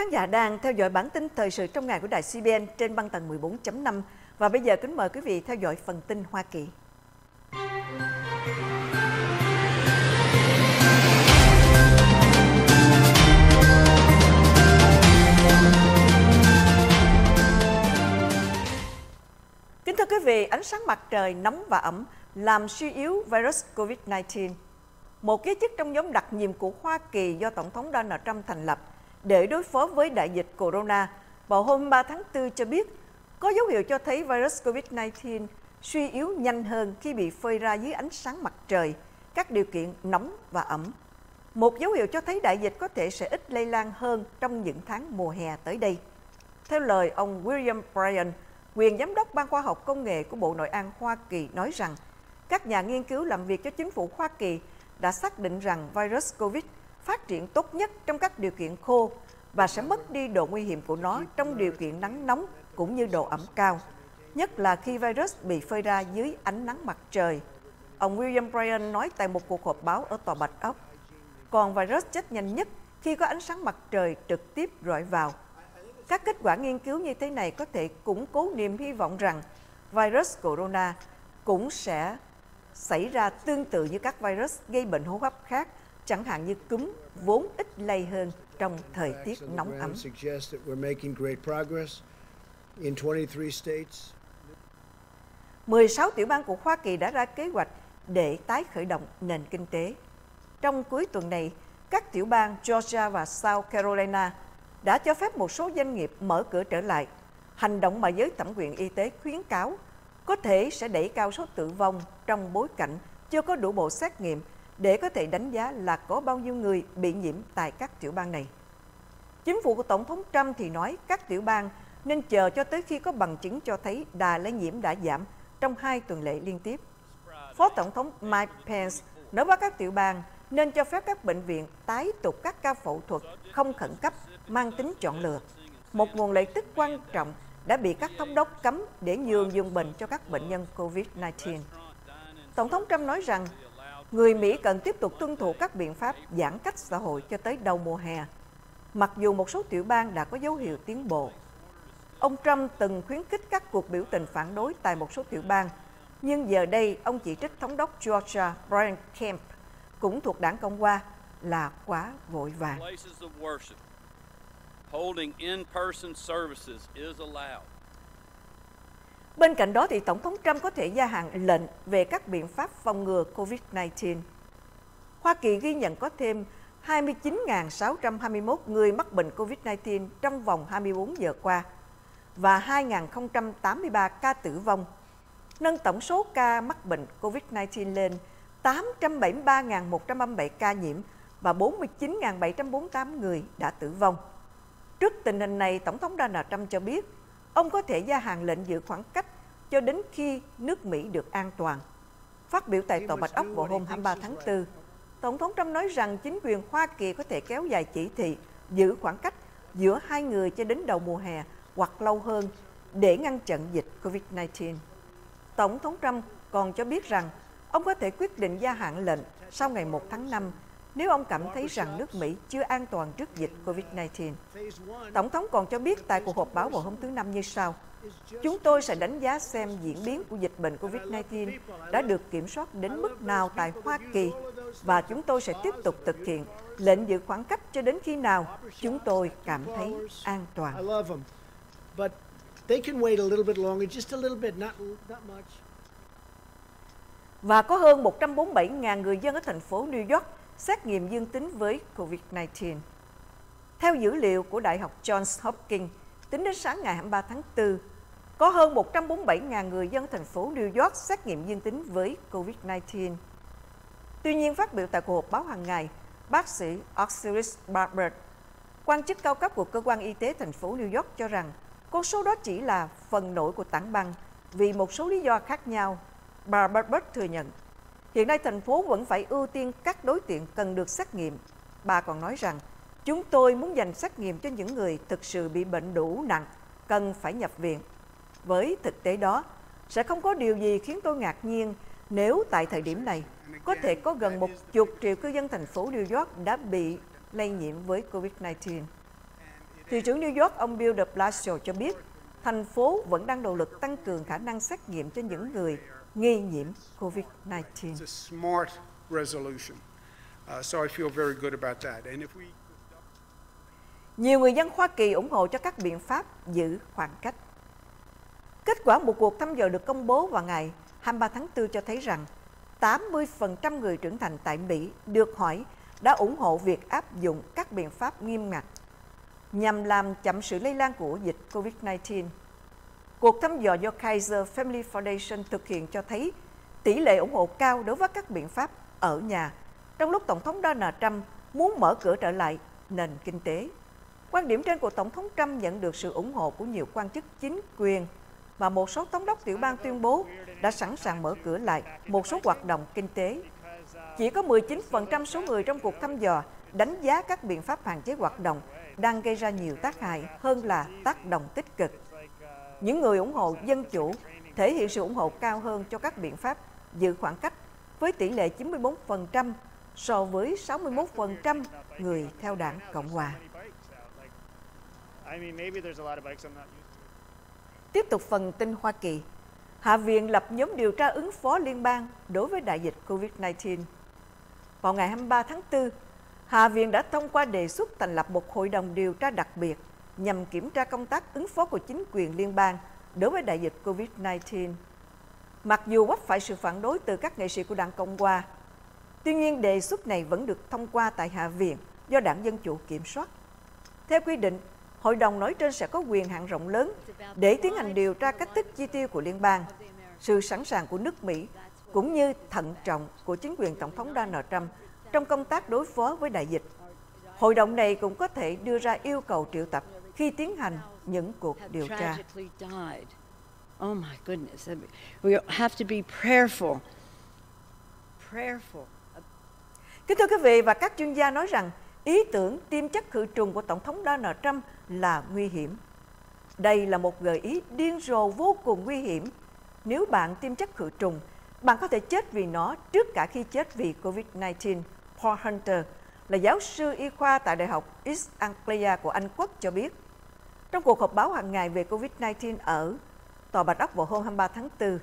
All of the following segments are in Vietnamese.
Khán giả đang theo dõi bản tin thời sự trong ngày của đài CBN trên băng tần 14.5 và bây giờ kính mời quý vị theo dõi phần tin Hoa Kỳ. Kính thưa quý vị, ánh sáng mặt trời nóng và ẩm làm suy yếu virus COVID-19. Một giới chức trong nhóm đặc nhiệm của Hoa Kỳ do Tổng thống Donald Trump thành lập để đối phó với đại dịch corona vào hôm 3 tháng 4 cho biết có dấu hiệu cho thấy virus COVID-19 suy yếu nhanh hơn khi bị phơi ra dưới ánh sáng mặt trời, các điều kiện nóng và ẩm. Một dấu hiệu cho thấy đại dịch có thể sẽ ít lây lan hơn trong những tháng mùa hè tới đây. Theo lời ông William Bryan, quyền giám đốc ban khoa học công nghệ của Bộ Nội an Hoa Kỳ nói rằng các nhà nghiên cứu làm việc cho chính phủ Hoa Kỳ đã xác định rằng virus COVID phát triển tốt nhất trong các điều kiện khô và sẽ mất đi độ nguy hiểm của nó trong điều kiện nắng nóng cũng như độ ẩm cao, nhất là khi virus bị phơi ra dưới ánh nắng mặt trời. Ông William Bryan nói tại một cuộc họp báo ở Tòa Bạch Ốc. Còn virus chết nhanh nhất khi có ánh sáng mặt trời trực tiếp rọi vào. Các kết quả nghiên cứu như thế này có thể củng cố niềm hy vọng rằng virus corona cũng sẽ xảy ra tương tự như các virus gây bệnh hô hấp khác, chẳng hạn như cúm vốn ít lây hơn trong thời tiết nóng ấm. In 23 states. 16 tiểu bang của Hoa Kỳ đã ra kế hoạch để tái khởi động nền kinh tế. Trong cuối tuần này, các tiểu bang Georgia và South Carolina đã cho phép một số doanh nghiệp mở cửa trở lại, hành động mà giới thẩm quyền y tế khuyến cáo có thể sẽ đẩy cao số tử vong trong bối cảnh chưa có đủ bộ xét nghiệm để có thể đánh giá là có bao nhiêu người bị nhiễm tại các tiểu bang này. Chính phủ của Tổng thống Trump thì nói các tiểu bang nên chờ cho tới khi có bằng chứng cho thấy đà lây nhiễm đã giảm trong hai tuần lễ liên tiếp. Phó Tổng thống Mike Pence nói với các tiểu bang nên cho phép các bệnh viện tái tục các ca phẫu thuật không khẩn cấp, mang tính chọn lựa. Một nguồn lợi tức quan trọng đã bị các thống đốc cấm để nhường dùng bệnh cho các bệnh nhân COVID-19. Tổng thống Trump nói rằng người Mỹ cần tiếp tục tuân thủ các biện pháp giãn cách xã hội cho tới đầu mùa hè, mặc dù một số tiểu bang đã có dấu hiệu tiến bộ. Ông Trump từng khuyến khích các cuộc biểu tình phản đối tại một số tiểu bang, nhưng giờ đây ông chỉ trích thống đốc Georgia Brian Kemp, cũng thuộc đảng Cộng hòa, là quá vội vàng. Bên cạnh đó thì Tổng thống Trump có thể gia hạn lệnh về các biện pháp phòng ngừa COVID-19. Hoa Kỳ ghi nhận có thêm 29.621 người mắc bệnh COVID-19 trong vòng 24 giờ qua và 2.083 ca tử vong, nâng tổng số ca mắc bệnh COVID-19 lên 873.137 ca nhiễm và 49.748 người đã tử vong. Trước tình hình này, Tổng thống Donald Trump cho biết ông có thể gia hạn lệnh giữ khoảng cách cho đến khi nước Mỹ được an toàn. Phát biểu tại Tòa Bạch Ốc vào hôm 23 tháng 4, Tổng thống Trump nói rằng chính quyền Hoa Kỳ có thể kéo dài chỉ thị giữ khoảng cách giữa hai người cho đến đầu mùa hè hoặc lâu hơn để ngăn chặn dịch COVID-19. Tổng thống Trump còn cho biết rằng ông có thể quyết định gia hạn lệnh sau ngày 1 tháng 5 nếu ông cảm thấy rằng nước Mỹ chưa an toàn trước dịch COVID-19. Tổng thống còn cho biết tại cuộc họp báo vào hôm thứ Năm như sau. Chúng tôi sẽ đánh giá xem diễn biến của dịch bệnh COVID-19 đã được kiểm soát đến mức nào tại Hoa Kỳ và chúng tôi sẽ tiếp tục thực hiện lệnh giữ khoảng cách cho đến khi nào chúng tôi cảm thấy an toàn. Và có hơn 147.000 người dân ở thành phố New York xét nghiệm dương tính với COVID-19. Theo dữ liệu của Đại học Johns Hopkins, tính đến sáng ngày 23 tháng 4, có hơn 147.000 người dân thành phố New York xét nghiệm dương tính với COVID-19. Tuy nhiên, phát biểu tại cuộc họp báo hàng ngày, bác sĩ Osiris Barber, quan chức cao cấp của cơ quan y tế thành phố New York cho rằng con số đó chỉ là phần nổi của tảng băng vì một số lý do khác nhau, bà Barber thừa nhận. Hiện nay thành phố vẫn phải ưu tiên các đối tượng cần được xét nghiệm. Bà còn nói rằng, chúng tôi muốn dành xét nghiệm cho những người thực sự bị bệnh đủ nặng, cần phải nhập viện. Với thực tế đó, sẽ không có điều gì khiến tôi ngạc nhiên nếu tại thời điểm này có thể có gần một chục triệu cư dân thành phố New York đã bị lây nhiễm với COVID-19. Thị trưởng New York ông Bill de Blasio cho biết thành phố vẫn đang nỗ lực tăng cường khả năng xét nghiệm cho những người nghi nhiễm COVID-19. It's a smart resolution. Uh, so I feel very good about that. And if we Nhiều người dân Hoa Kỳ ủng hộ cho các biện pháp giữ khoảng cách. Kết quả một cuộc thăm dò được công bố vào ngày 23 tháng 4 cho thấy rằng 80% người trưởng thành tại Mỹ được hỏi đã ủng hộ việc áp dụng các biện pháp nghiêm ngặt nhằm làm chậm sự lây lan của dịch COVID-19. Cuộc thăm dò do Kaiser Family Foundation thực hiện cho thấy tỷ lệ ủng hộ cao đối với các biện pháp ở nhà, trong lúc Tổng thống Donald Trump muốn mở cửa trở lại nền kinh tế. Quan điểm trên của Tổng thống Trump nhận được sự ủng hộ của nhiều quan chức chính quyền và một số thống đốc tiểu bang tuyên bố đã sẵn sàng mở cửa lại một số hoạt động kinh tế. Chỉ có 19% số người trong cuộc thăm dò đánh giá các biện pháp hạn chế hoạt động đang gây ra nhiều tác hại hơn là tác động tích cực. Những người ủng hộ dân chủ thể hiện sự ủng hộ cao hơn cho các biện pháp giữ khoảng cách với tỷ lệ 94% so với 61% người theo đảng Cộng hòa. Tiếp tục phần tin Hoa Kỳ. Hạ viện lập nhóm điều tra ứng phó liên bang đối với đại dịch COVID-19. Vào ngày 23 tháng 4, Hạ viện đã thông qua đề xuất thành lập một hội đồng điều tra đặc biệt nhằm kiểm tra công tác ứng phó của chính quyền liên bang đối với đại dịch COVID-19. Mặc dù vấp phải sự phản đối từ các nghệ sĩ của đảng Cộng hòa, tuy nhiên đề xuất này vẫn được thông qua tại Hạ viện do đảng Dân Chủ kiểm soát. Theo quy định, hội đồng nói trên sẽ có quyền hạn rộng lớn để tiến hành điều tra cách thức chi tiêu của liên bang, sự sẵn sàng của nước Mỹ cũng như thận trọng của chính quyền Tổng thống Donald Trump trong công tác đối phó với đại dịch. Hội đồng này cũng có thể đưa ra yêu cầu triệu tập khi tiến hành những cuộc điều tra. Oh my goodness. We have to be prayerful. Prayerful. Kính thưa quý vị và các chuyên gia nói rằng ý tưởng tiêm chất khử trùng của Tổng thống Donald Trump là nguy hiểm. Đây là một gợi ý điên rồ vô cùng nguy hiểm. Nếu bạn tiêm chất khử trùng, bạn có thể chết vì nó trước cả khi chết vì COVID-19. Paul Hunter là giáo sư y khoa tại Đại học East Anglia của Anh Quốc cho biết. Trong cuộc họp báo hàng ngày về COVID-19 ở Tòa Bạch Ốc vào hôm 23 tháng 4,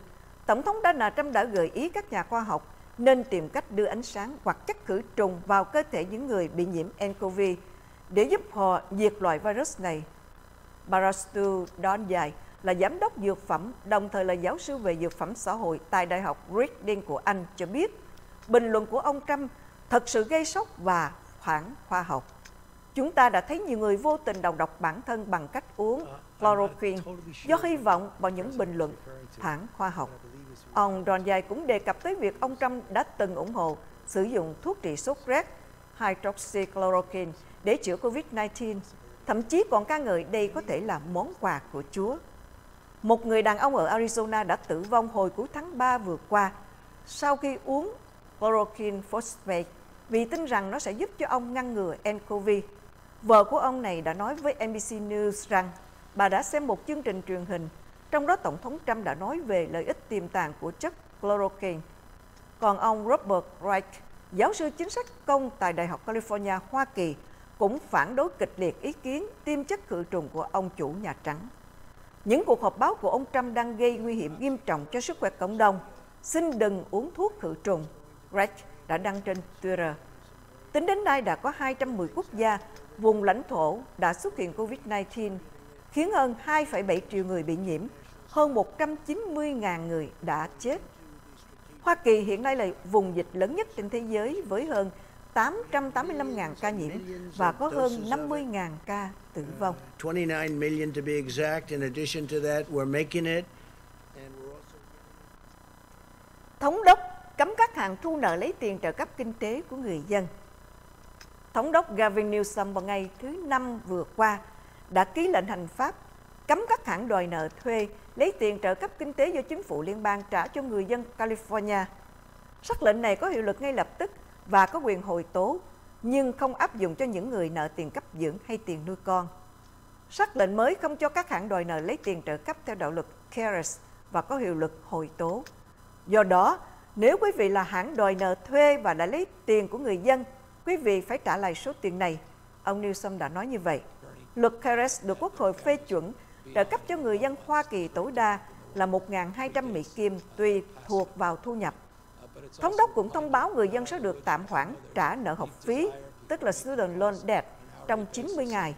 Tổng thống Donald Trump đã gợi ý các nhà khoa học nên tìm cách đưa ánh sáng hoặc chất khử trùng vào cơ thể những người bị nhiễm nCoV để giúp họ diệt loại virus này. Barastu Donjai là giám đốc dược phẩm, đồng thời là giáo sư về dược phẩm xã hội tại Đại học Reading của Anh cho biết, bình luận của ông Trump thật sự gây sốc và phản khoa học. Chúng ta đã thấy nhiều người vô tình đầu độc bản thân bằng cách uống chloroquine do hy vọng vào những bình luận phản khoa học. Ông Donjai cũng đề cập tới việc ông Trump đã từng ủng hộ sử dụng thuốc trị sốt rét hydroxychloroquine để chữa COVID-19, thậm chí còn ca ngợi đây có thể là món quà của Chúa. Một người đàn ông ở Arizona đã tử vong hồi cuối tháng 3 vừa qua sau khi uống chloroquine phosphate vì tin rằng nó sẽ giúp cho ông ngăn ngừa nCoV. Vợ của ông này đã nói với NBC News rằng bà đã xem một chương trình truyền hình, trong đó Tổng thống Trump đã nói về lợi ích tiềm tàng của chất chloroquine. Còn ông Robert Reich, giáo sư chính sách công tại Đại học California, Hoa Kỳ, cũng phản đối kịch liệt ý kiến tiêm chất khử trùng của ông chủ Nhà Trắng. Những cuộc họp báo của ông Trump đang gây nguy hiểm nghiêm trọng cho sức khỏe cộng đồng. Xin đừng uống thuốc khử trùng. Reich đã đăng trên Twitter. Tính đến nay đã có 210 quốc gia, vùng lãnh thổ đã xuất hiện COVID-19, khiến hơn 2,7 triệu người bị nhiễm, hơn 190.000 người đã chết. Hoa Kỳ hiện nay là vùng dịch lớn nhất trên thế giới với hơn 885.000 ca nhiễm và có hơn 50.000 ca tử vong. 29 million to be exact. In addition to that, we're making it. Thống đốc cấm các hàng thu nợ lấy tiền trợ cấp kinh tế của người dân. Thống đốc Gavin Newsom vào ngày thứ Năm vừa qua đã ký lệnh hành pháp cấm các hãng đòi nợ thuê lấy tiền trợ cấp kinh tế do chính phủ liên bang trả cho người dân California. Sắc lệnh này có hiệu lực ngay lập tức và có quyền hồi tố, nhưng không áp dụng cho những người nợ tiền cấp dưỡng hay tiền nuôi con. Sắc lệnh mới không cho các hãng đòi nợ lấy tiền trợ cấp theo đạo luật CARES và có hiệu lực hồi tố. Do đó, nếu quý vị là hãng đòi nợ thuê và đã lấy tiền của người dân, quý vị phải trả lại số tiền này. Ông Newsom đã nói như vậy. Luật CARES được Quốc hội phê chuẩn trợ cấp cho người dân Hoa Kỳ tối đa là 1.200 Mỹ Kim tùy thuộc vào thu nhập. Thống đốc cũng thông báo người dân sẽ được tạm hoãn trả nợ học phí, tức là student loan debt, trong 90 ngày.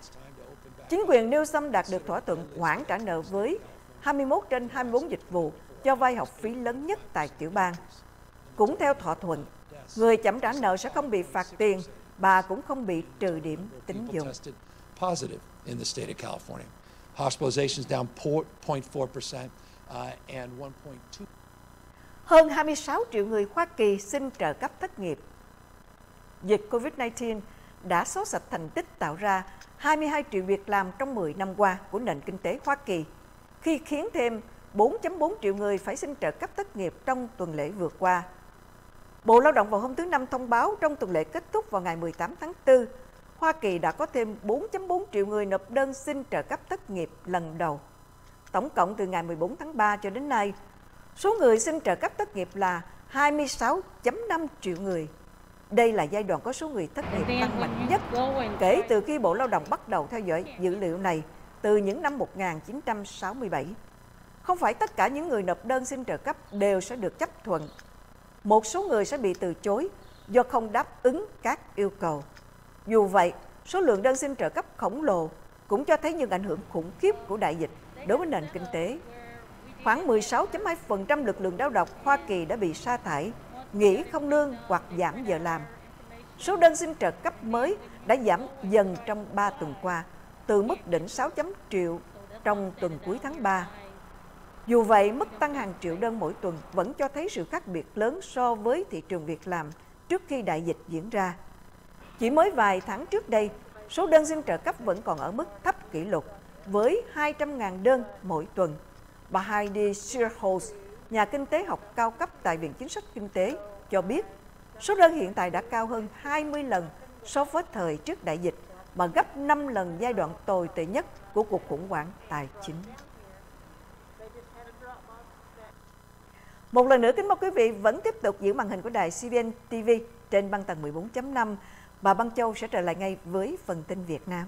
Chính quyền Newsom đạt được thỏa thuận hoãn trả nợ với 21 trên 24 dịch vụ cho vay học phí lớn nhất tại tiểu bang. Cũng theo thỏa thuận, người chậm trả nợ sẽ không bị phạt tiền, bà cũng không bị trừ điểm tín dụng. tested positive in the state of California. Hospitalizations down 0.4% uh, and 1.2 Hơn 26 triệu người Hoa Kỳ xin trợ cấp thất nghiệp. Dịch COVID-19 đã xóa sạch thành tích tạo ra 22 triệu việc làm trong 10 năm qua của nền kinh tế Hoa Kỳ, khi khiến thêm 4.4 triệu người phải xin trợ cấp thất nghiệp trong tuần lễ vừa qua. Bộ Lao động vào hôm thứ Năm thông báo trong tuần lễ kết thúc vào ngày 18 tháng 4, Hoa Kỳ đã có thêm 4.4 triệu người nộp đơn xin trợ cấp thất nghiệp lần đầu. Tổng cộng từ ngày 14 tháng 3 cho đến nay, số người xin trợ cấp thất nghiệp là 26.5 triệu người. Đây là giai đoạn có số người thất nghiệp tăng mạnh nhất kể từ khi Bộ Lao động bắt đầu theo dõi dữ liệu này từ những năm 1967. Không phải tất cả những người nộp đơn xin trợ cấp đều sẽ được chấp thuận. Một số người sẽ bị từ chối do không đáp ứng các yêu cầu. Dù vậy, số lượng đơn xin trợ cấp khổng lồ cũng cho thấy những ảnh hưởng khủng khiếp của đại dịch đối với nền kinh tế. Khoảng 16.2% lực lượng lao động Hoa Kỳ đã bị sa thải, nghỉ không lương hoặc giảm giờ làm. Số đơn xin trợ cấp mới đã giảm dần trong 3 tuần qua, từ mức đỉnh 6 triệu trong tuần cuối tháng 3. Dù vậy, mức tăng hàng triệu đơn mỗi tuần vẫn cho thấy sự khác biệt lớn so với thị trường việc làm trước khi đại dịch diễn ra. Chỉ mới vài tháng trước đây, số đơn xin trợ cấp vẫn còn ở mức thấp kỷ lục với 200.000 đơn mỗi tuần. Bà Heidi Shearholz, nhà kinh tế học cao cấp tại Viện Chính sách Kinh tế, cho biết số đơn hiện tại đã cao hơn 20 lần so với thời trước đại dịch và gấp 5 lần giai đoạn tồi tệ nhất của cuộc khủng hoảng tài chính. Một lần nữa kính mời quý vị vẫn tiếp tục giữ màn hình của đài CBN TV trên băng tầng 14.5. Bà Băng Châu sẽ trở lại ngay với phần tin Việt Nam.